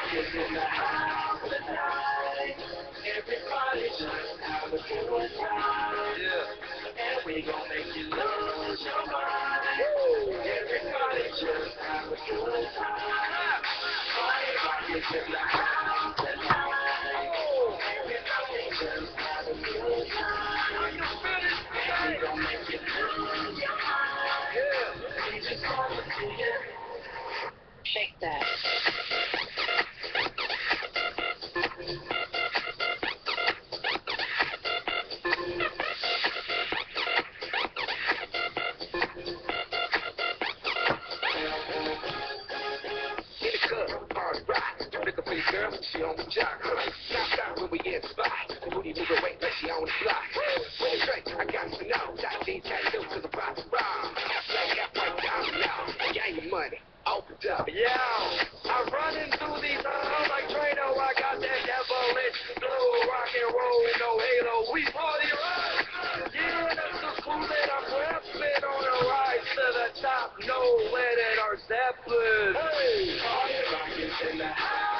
Everybody just have a good time. And we gon' make you lose your mind. Everybody just have a good time. Everybody just have a good time. Make Shake that. Up pretty she on the jock. Knock out when we in the spot. The booty move away like she on the block. With a drink, I got to know. That these tattoos cause I'm about to rob. Like that right down now. Gang money. Opened up. Yeah, I'm running through these halls like Trano. I got that devilish blue rock and roll, with no halo. We party rock. Yeah, that's the cool that I'm repping on a ride to the top. No lead in our Zeppelin. Hey, party rock is in the house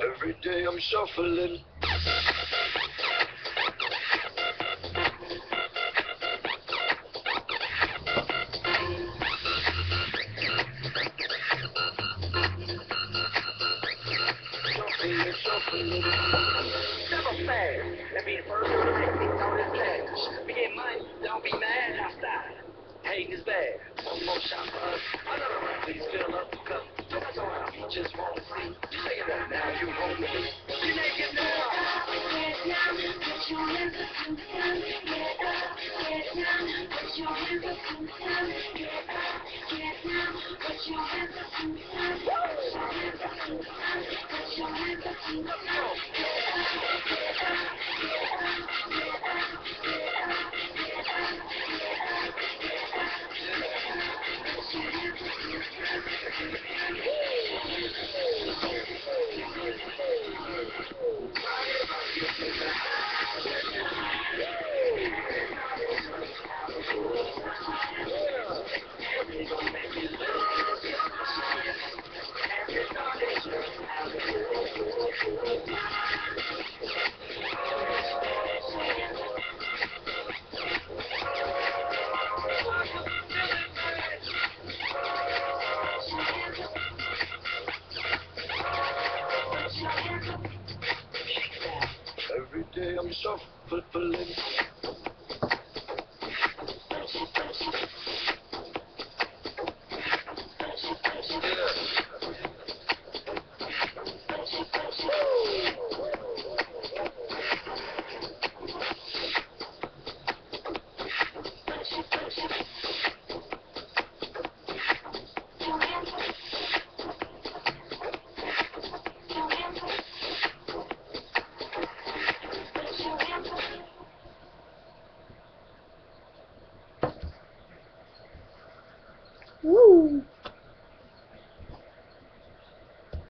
lose your mind. Everybody just have a good time. Yo, party rock is in the house tonight. Everybody just have a good time. And we gon' make you your just wanna see. Never fast. Let me this cash. We get don't be mad outside. Hating is bad. One more shot for us. Another round, please fill up the cup. That's all I just want to see. You say that now, you home with me. You naked now. Every day I'm shuffling. Woo!